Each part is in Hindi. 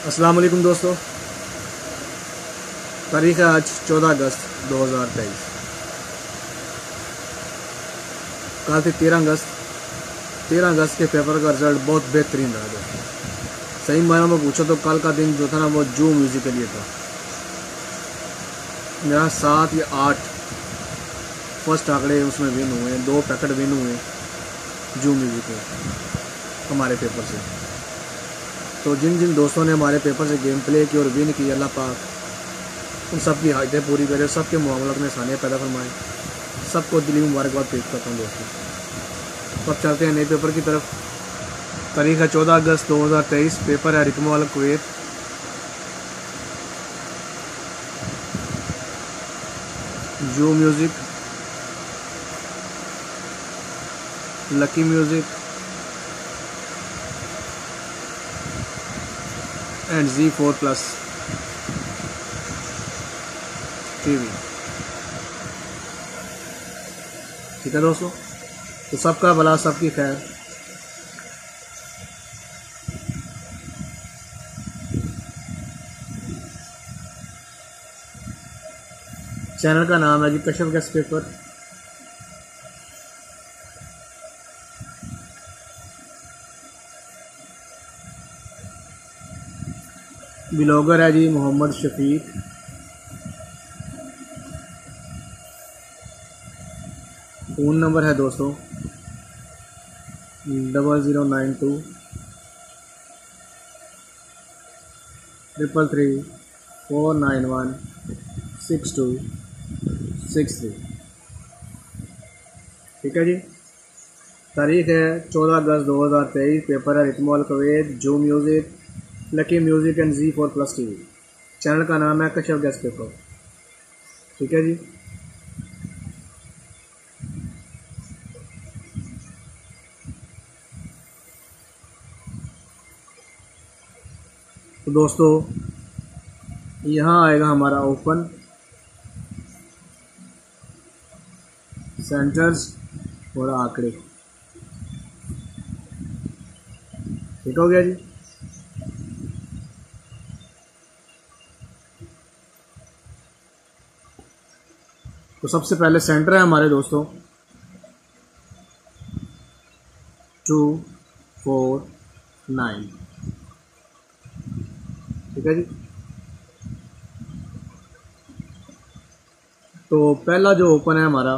अस्सलाम वालेकुम दोस्तों। तारीख है आज 14 अगस्त 2023 कल थी 13 अगस्त। 13 अगस्त के पेपर का रिज़ल्ट बहुत बेहतरीन रहा दोस्तों। सही मायनों में पूछो तो कल का दिन जो था ना, वो जू म्यूज़िक के लिए था। मेरा सात या आठ फ़र्स्ट आंकड़े उसमें विन हुए, दो पैकेट विन हुए जू म्यूज़िक में हमारे पेपर से। तो जिन जिन दोस्तों ने हमारे पेपर से गेम प्ले की और विन की, अल्लाह पाक उन सब की हाजतें पूरी करे सबके मामलों में आसानियाँ पैदा फरमाएँ। सबको दिली मुबारकबाद पेश करता हूँ दोस्तों। तो अब चलते हैं नए पेपर की तरफ़। तारीख है चौदह अगस्त दो हज़ार तेईस पेपर है रिकमवाल कुवैत। जू music, lucky music G four plus TV ठीक है दोस्तों? तो सबका भला, सबकी खैर। चैनल का नाम है जी कश्यप गैस पेपर। ब्लॉगर है जी, मोहम्मद शफीक। फ़ोन नंबर है दोस्तों, double zero nine two, triple three, four nine one, six two, six three. ठीक है जी? तारीख है चौदह अगस्त दो हज़ार तेईस, पेपर है रितमोल कवेद जो music. Lucky music and G four plus T channel का नाम है कश्यप गैस पेपर ठीक है जी? तो दोस्तों, यहाँ आएगा हमारा ओपन सेंटर्स और आंकड़े। ठीक हो गया जी? तो सबसे पहले सेंटर है हमारे दोस्तों। टू फोर नाइन ठीक है जी? तो पहला जो ओपन है हमारा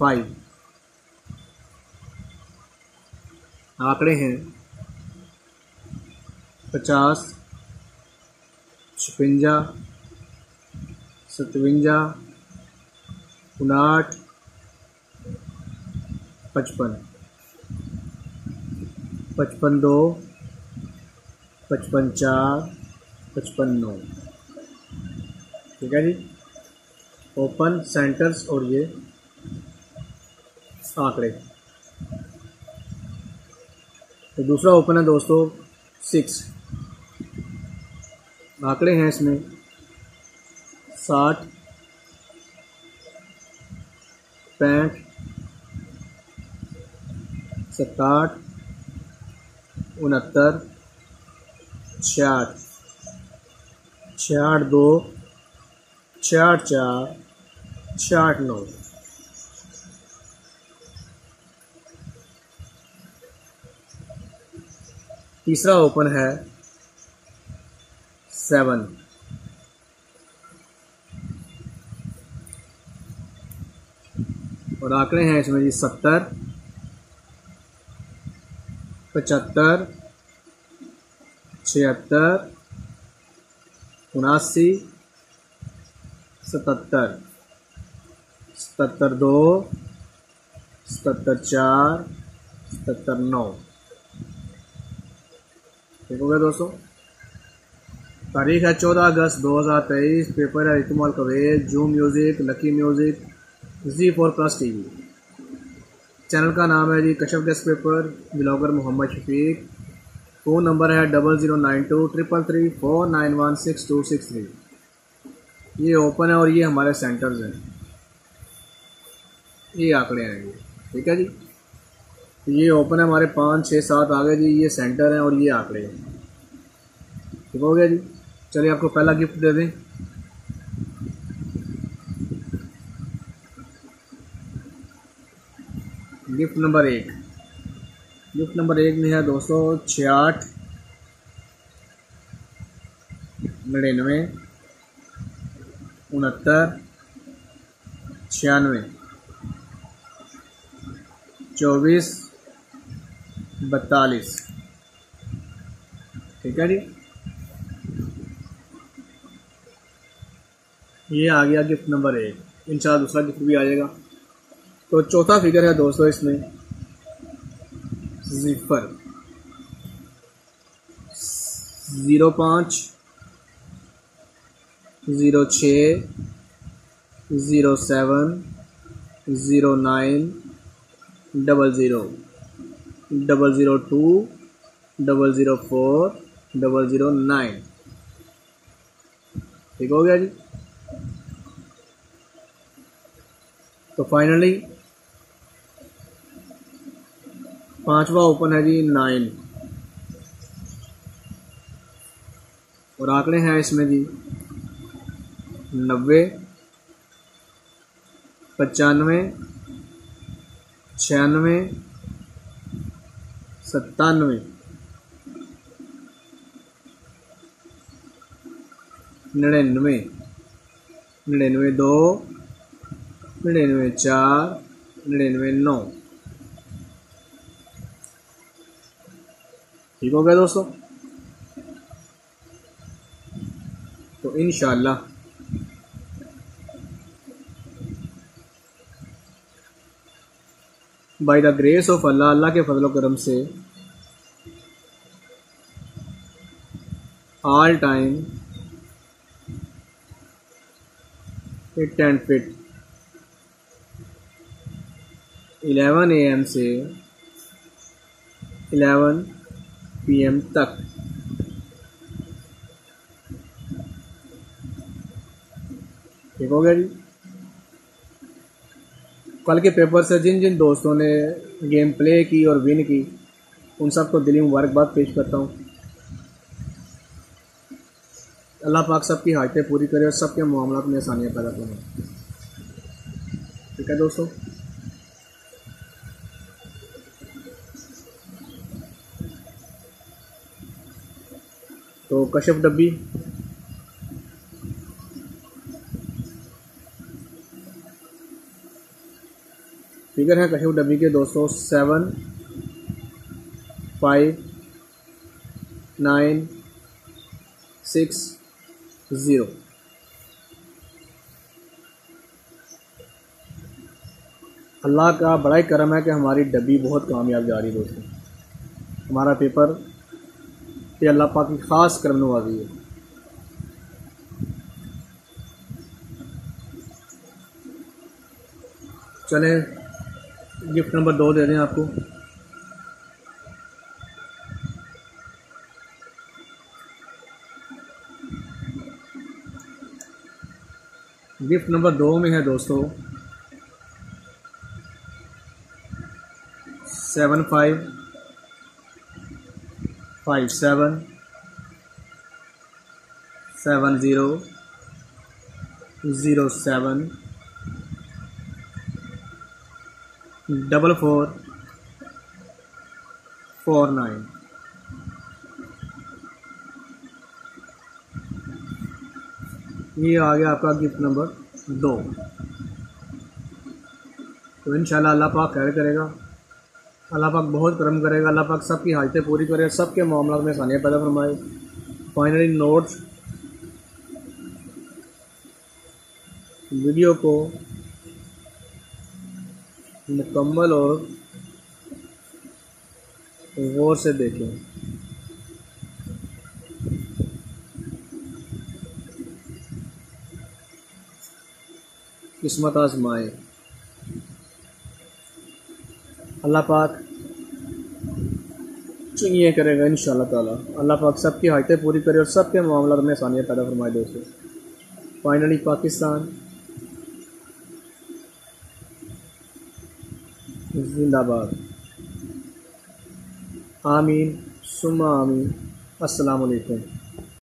फाइव आंकड़े हैं पचास छपंजा सतवंजा उनाहठ पचपन। पचपन दो, पचपन चार, पचपन नौ। ठीक है जी? ओपन सेंटर्स और ये आंकड़े। तो दूसरा ओपन है दोस्तों सिक्स आंकड़े हैं इसमें। साठ, पैंठ सताठ उनहत्तर, छियाठ। छियाठ दो, छियाठ चार, छियाठ नौ। तीसरा ओपन है। सेवन और आंकड़े हैं इसमें जी सत्तर, पचहत्तर, छिहत्तर, उनासी, सतहत्तर। सतहत्तर दो, सतहत्तर चार, सतहत्तर नौ। ठीक हो गया दोस्तों? तारीख है चौदह अगस्त दो हज़ार तेईस। पेपर है इतमाल कवेज जू music, lucky music, G four plus T V channel का नाम है जी Kashaf guest paper, blogger Mohammad Shafiq. Phone number है double zero nine two triple three four nine one six two six three. ये ओपन है और ये हमारे सेंटर्स हैं। ये आंकड़े हैं ये ठीक है जी? ये ओपन है हमारे पाँच, छः, सात आगे जी। ये सेंटर हैं और ये आंकड़े हैं। ठीक हो गया जी? चलिए आपको पहला गिफ्ट दे दें। गिफ्ट नंबर एक। गिफ्ट नंबर एक में है दो सौ छियाठ नड़िनवे उनहत्तर, छियानवे। चौबीस बतालीस ठीक है जी? ये आ गया गिफ्ट नंबर एक इन दूसरा गिफ्ट भी आ जाएगा। तो चौथा फिगर है दोस्तों इसमें। जिफर ज़ीरो पाँच ज़ीरो छ zero seven zero nine double zero double zero two double zero four double zero nine ठीक हो गया जी? तो फाइनली पांचवा ओपन है जी नाइन और आंकड़े हैं इसमें जी नब्बे, पचानवे, छियानवे, सत्तानवे. निन्यानवे निन्यानवे दो निन्यानवे चार निन्यानवे नौ ठीक हो गया दोस्तों? तो इनशाला बाय द ग्रेस ऑफ़ अल्लाह अल्लाह के फजल करम से all time fit and fit 11 AM से 11 पीएम तक। ठीक हो गया जी? कल के पेपर से जिन जिन दोस्तों ने गेम प्ले की और विन की, उन सबको दिली मुबारकबाद पेश करता हूँ। अल्लाह पाक सबकी हाजतें पूरी करे और सबके मामला में आसानियाँ पैदा करें। ठीक है दोस्तों? कशफ डब्बी। फिगर है कश्यप डब्बी के दोस्तों seven, five, nine, six, zero. अल्लाह का बड़ा ही करम है कि हमारी डब्बी बहुत कामयाब जा रही है दोस्तों। हमारा पेपर ये अल्लाह पाक की ख़ास करम नवाजी है। चलें गिफ्ट नंबर दो दे दें आपको। गिफ्ट नंबर दो में है दोस्तों। Seven five five seven seven zero zero seven double four four nine ये आ गया आपका गिफ्ट नंबर दो। तो इन अल्लाह पाक खैर करेगा। अल्लाह पाक बहुत करम करेगा, अल्लाह पाक सबकी हाजतें पूरी करे, सबके मामला में आसानियाँ पैदा फरमाए। फाइनली नोट्स वीडियो को मुकम्मल और गौर से देखें। किस्मत आजमाए। अल्लाह पाक चुनिए करेगा इन ताला। अल्लाह पाक सबकी हाजतें पूरी करे और सबके मामला में आसानियाँ पैदा फरमाए दोस्तों फाइनली पाकिस्तान। जिंदाबाद। आमीन सुमा आमीन। अस्सलाम वालेकुम